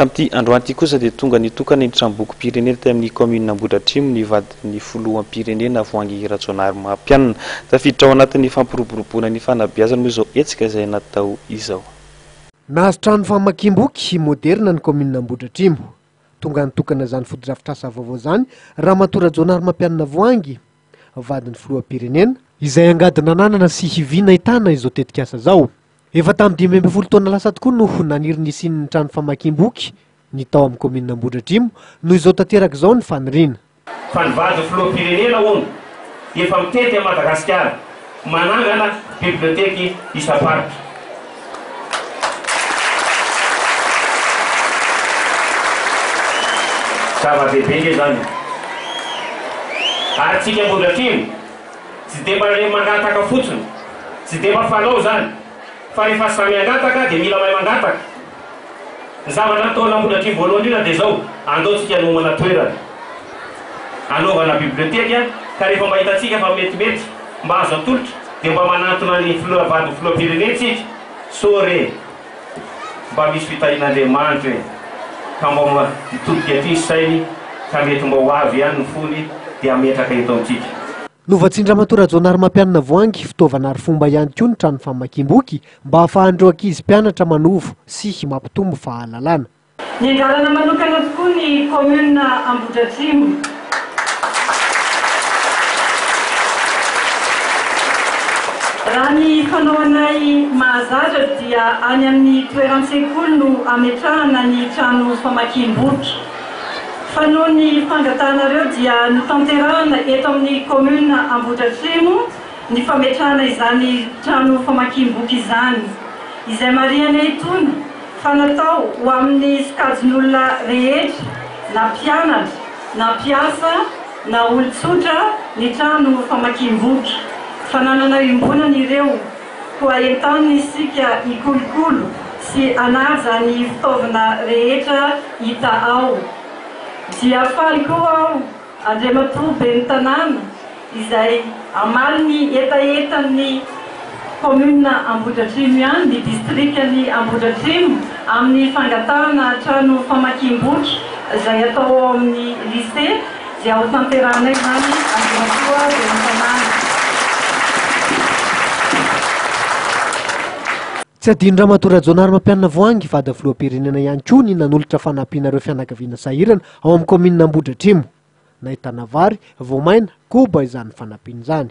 Tamin'ity androany ity kosa dia tonga nitokana eny tranombokim-pirenena teny amin'ny kaominina Ambohidratrimo ny vadin'ny filoham-pirenena Voahangy Rajaonarimampianina. Tafiditra ao anatin'ny fampiroboroboana ny fanabeazana moa izao hetsika izay natao izao. Nahazo trano famakiam-boky moderina ny kaominina Ambohidratrimo. Tonga nitokana izany fotodrafitrasa vaovao izany Ramatoa Rajaonarimampianina Voahangy, vadin'ny filoham-pirenena, izay angady nananana sy hiviana ahitana izao tetikasa izao. Efa tamin'ny dimy ambin'ny folo taona lasa tokoa no naniry ny hisian'ny trano famakiam-boky ny tao amin'ny kaominina Ambohidratrimo, noho izao tanteraka izao ny faniriana. Fa ny vadin'ny filoham-pirenena, hono, dia efa mitety an'i Madagasikara, manangana biblioteky isam-paritra. Zava-dehibe ange izany. Ary tsika Ambohidratrimo? Tsy dia mahay mangataka fotsiny, tsy dia efa fanao izany, fa rehefa tsy mahay mangataka dia mila mahay mangataka. Ny zavatra natao nampodratriny voalohany indrindra dia izao, andao tsika nomana toerana hanaovana biblioteka, ka rehefa mba hitantsika fa metimety, mba azo atolotra, dia mba manantona ny filoha, vadin'ny filoham-pirenena tsika, sao re. Mba misy fitahian'Andriamanitra e! Ka mba hitodika aty ny sainy ka mety mba ho avy ihany ny fony dia hametraka eto amintsika. Novatsian-dRamatoa Rajaonarimampianina Voahangy fitaovana arifomba ihany koa ny trano famakiam-boky mba ahafahan'ireo ankizy mpianatra manovo sy mampitombo fahalalana. Niangarana manokana tokoa ny kaominina Ambohidratrimo. Raha ny fanaoanay mahazatra dia any amin'ny toeran-tsekoly no ametrahana ny trano famakiam-boky. Fa noho ny fangatahanareo dia notanterahana eto amin'ny kaominina Ambohidratrimo ny fametrahana izany trano famakiam-boky izany. Izay marihana etoana fa natao ho amin'ny sokajin'olona rehetra na mpianatra na mpiasa na olon-tsotra ny trano famakiam-boky. Fananana iombonana ireo, koa entanina isika hikolokolo sy hanaja ny fitaovana rehetra hita ao. Dia faly koa aho Andriamatoa Ben'ny tanàna izay hamaly ny hetahetan'ny kaominina Ambohidratrimo ihany ny distrikan'i Ambohidratrimo amin'ny fangatahana trano famakiam-boky izay atao ao amin'ny Lycée dia ho tanterahanay izany Andriamatoa Ben'ny tanàna. Tsy adino Ramatoa Rajaonarimampianina Voahangy, Vada Filoham-pirenena ihany koa ny nanolotra fanampiana ireo fianakaviana sahirana Ao amin'ny kaominina Ambohidratrimo, nahitana vary, voamaina, koba izany fanampiana izany.